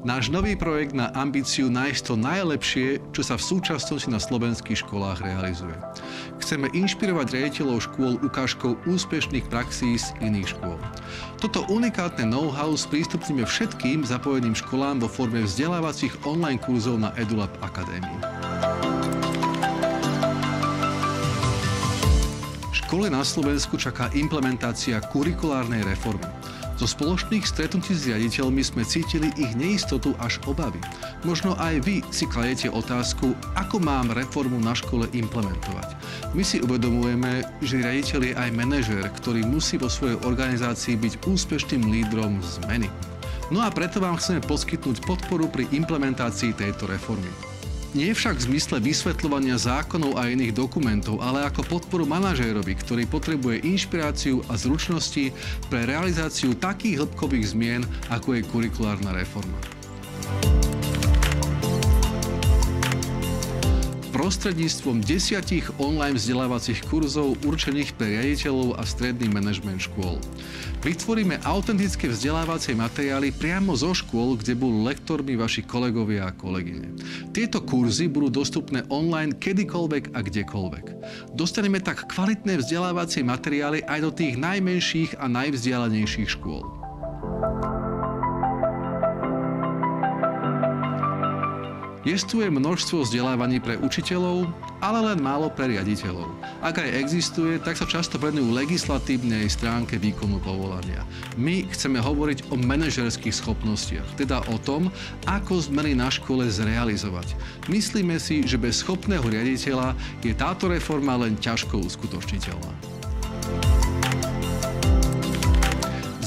Náš nový projekt má ambíciu nájsť to najlepšie, čo sa v súčasnosti na slovenských školách realizuje. Chceme inšpirovať riaditeľov škôl ukážkou úspešných praxí z iných škôl. Toto unikátne know-how sprístupníme všetkým zapojeným školám vo forme vzdelávacích online kurzov na EduLab Akadémii. Školy na Slovensku čaká implementácia kurikulárnej reformy. Zo spoločných stretnutí s riaditeľmi sme cítili ich neistotu až obavy. Možno aj vy si kladete otázku, ako mám reformu na škole implementovať. My si uvedomujeme, že riaditeľ je aj manažér, ktorý musí vo svojej organizácii byť úspešným lídrom zmeny. No a preto vám chceme poskytnúť podporu pri implementácii tejto reformy. Nie však v zmysle vysvetľovania zákonov a iných dokumentov, ale ako podporu manažérovi, ktorý potrebuje inšpiráciu a zručnosti pre realizáciu takých hĺbkových zmien, ako je kurikulárna reforma. Prostredníctvom desiatich online vzdelávacích kurzov určených pre riaditeľov a stredný manažment škôl. Vytvoríme autentické vzdelávacie materiály priamo zo škôl, kde budú lektormi vaši kolegovia a kolegyne. Tieto kurzy budú dostupné online kedykoľvek a kdekoľvek. Dostaneme tak kvalitné vzdelávacie materiály aj do tých najmenších a najvzdialenejších škôl. Jestuje množstvo vzdelávaní pre učiteľov, ale len málo pre riaditeľov. Ak aj existuje, tak sa často venujú legislatívnej stránke výkonu povolania. My chceme hovoriť o manažerských schopnostiach, teda o tom, ako zmeny na škole zrealizovať. Myslíme si, že bez schopného riaditeľa je táto reforma len ťažko uskutočniteľná.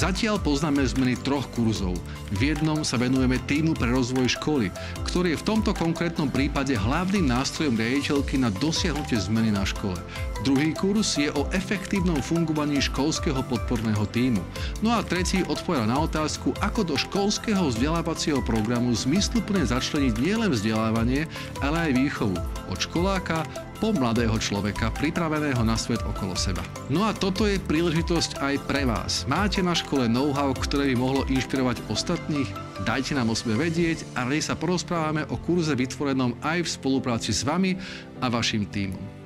Zatiaľ poznáme zmeny troch kurzov. V jednom sa venujeme týmu pre rozvoj školy, ktorý je v tomto konkrétnom prípade hlavným nástrojom riaditeľky na dosiahnutie zmeny na škole. Druhý kurz je o efektívnom fungovaní školského podporného týmu. No a tretí odpoveda na otázku, ako do školského vzdelávacieho programu zmysluplne začleniť nielen vzdelávanie, ale aj výchovu. Od školáka po mladého človeka, pripraveného na svet okolo seba. No a toto je príležitosť aj pre vás. Máte na škole know-how, ktoré by mohlo inšpirovať ostatných? Dajte nám o sebe vedieť a radi sa porozprávame o kurze vytvorenom aj v spolupráci s vami a vašim týmom.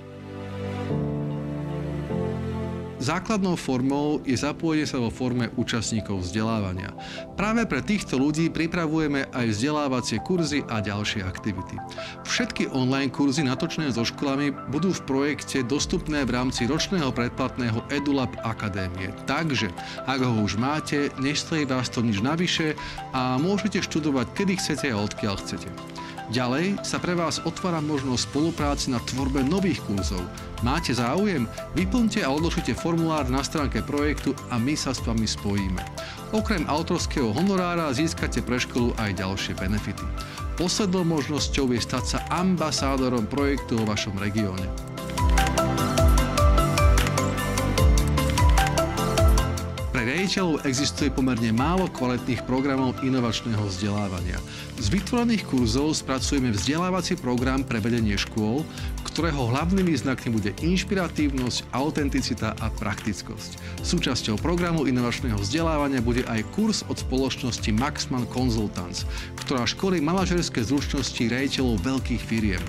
Základnou formou je zapojenie sa vo forme účastníkov vzdelávania. Práve pre týchto ľudí pripravujeme aj vzdelávacie kurzy a ďalšie aktivity. Všetky online kurzy natočené so školami budú v projekte dostupné v rámci ročného predplatného EduLab Akadémie. Takže, ak ho už máte, nestojí vás to nič navyše a môžete študovať kedy chcete a odkiaľ chcete. Ďalej sa pre vás otvára možnosť spolupráci na tvorbe nových kurzov. Máte záujem? Vyplňte a odložite formulár na stránke projektu a my sa s vami spojíme. Okrem autorského honorára získate pre školu aj ďalšie benefity. Poslednou možnosťou je stať sa ambasádorom projektu vo vašom regióne. Riaditeľov existuje pomerne málo kvalitných programov inovačného vzdelávania. Z vytvorených kurzov spracujeme vzdelávací program pre vedenie škôl, ktorého hlavnými znakmi bude inšpiratívnosť, autenticita a praktickosť. Súčasťou programu inovačného vzdelávania bude aj kurz od spoločnosti Maxman Consultants, ktorá školí manažerské zručnosti riaditeľov veľkých firiem.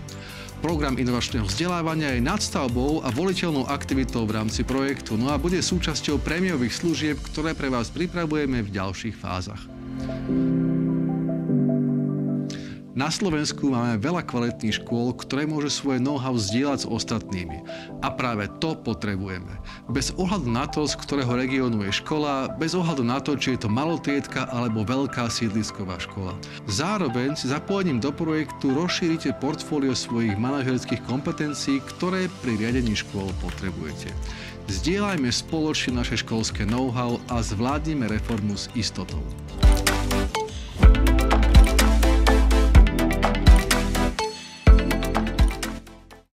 Program inovačného vzdelávania je nadstavbou a voliteľnou aktivitou v rámci projektu, no a bude súčasťou prémiových služieb, ktoré pre vás pripravujeme v ďalších fázach. Na Slovensku máme veľa kvalitných škôl, ktoré môžu svoje know-how zdieľať s ostatnými. A práve to potrebujeme. Bez ohľadu na to, z ktorého regiónu je škola, bez ohľadu na to, či je to malotriedka alebo veľká sídlisková škola. Zároveň si zapojením do projektu rozšírite portfólio svojich manažerských kompetencií, ktoré pri riadení škôl potrebujete. Zdieľajme spoločne naše školské know-how a zvládnime reformu s istotou.